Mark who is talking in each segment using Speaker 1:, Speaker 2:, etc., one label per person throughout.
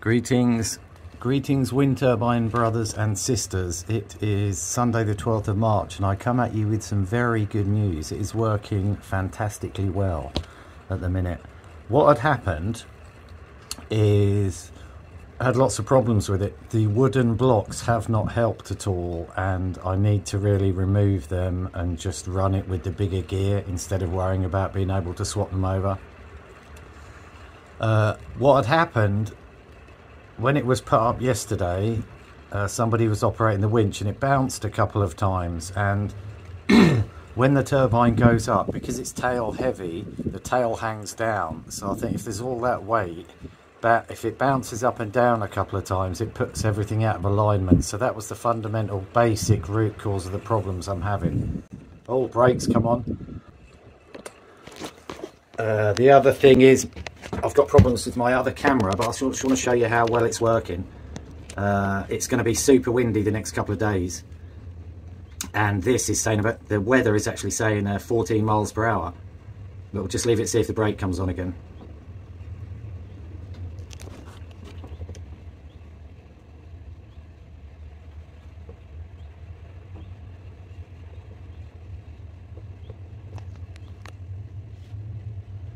Speaker 1: Greetings, greetings wind turbine brothers and sisters. It is Sunday the 12th of March and I come at you with some very good news. It is working fantastically well at the minute. What had happened is I had lots of problems with it. The wooden blocks have not helped at all and I need to really remove them and just run it with the bigger gear instead of worrying about being able to swap them over. Uh, what had happened when it was put up yesterday, uh, somebody was operating the winch and it bounced a couple of times. And when the turbine goes up, because it's tail heavy, the tail hangs down. So I think if there's all that weight, that if it bounces up and down a couple of times, it puts everything out of alignment. So that was the fundamental basic root cause of the problems I'm having. Oh, brakes, come on. Uh, the other thing is I've got problems with my other camera, but I just want to show you how well it's working. Uh, it's going to be super windy the next couple of days. And this is saying about, the weather is actually saying uh, 14 miles per hour. But we'll just leave it, see if the brake comes on again.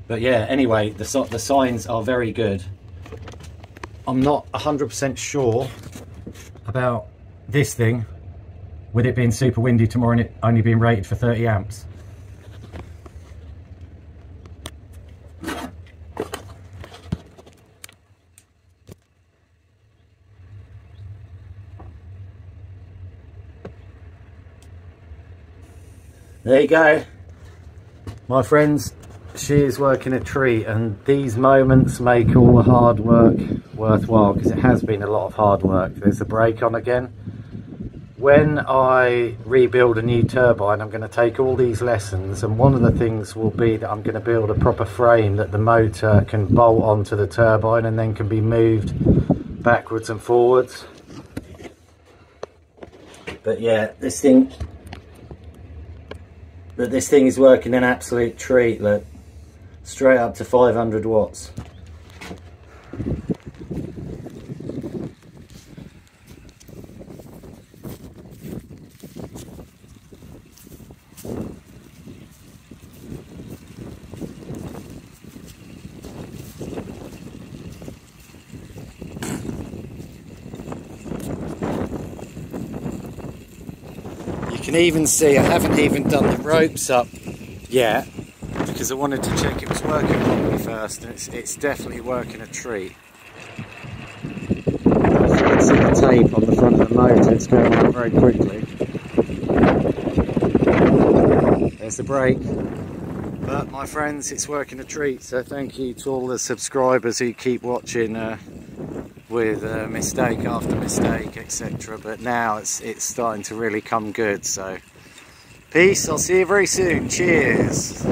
Speaker 1: But yeah, anyway, the, the signs are very good. I'm not 100% sure about this thing, with it being super windy tomorrow and it only being rated for 30 amps. There you go. My friends, she is working a treat and these moments make all the hard work worthwhile because it has been a lot of hard work. There's a brake on again. When I rebuild a new turbine I'm going to take all these lessons and one of the things will be that I'm going to build a proper frame that the motor can bolt onto the turbine and then can be moved backwards and forwards. But yeah, this thing but this thing is working an absolute treat look straight up to 500 watts. You can even see I haven't even done the ropes up yet because I wanted to check it was working properly first and it's, it's definitely working a treat. Can see the tape on the front of the motor, it's going on very quickly. There's the brake. But my friends, it's working a treat, so thank you to all the subscribers who keep watching uh, with uh, mistake after mistake, etc. But now it's, it's starting to really come good, so peace, I'll see you very soon, cheers!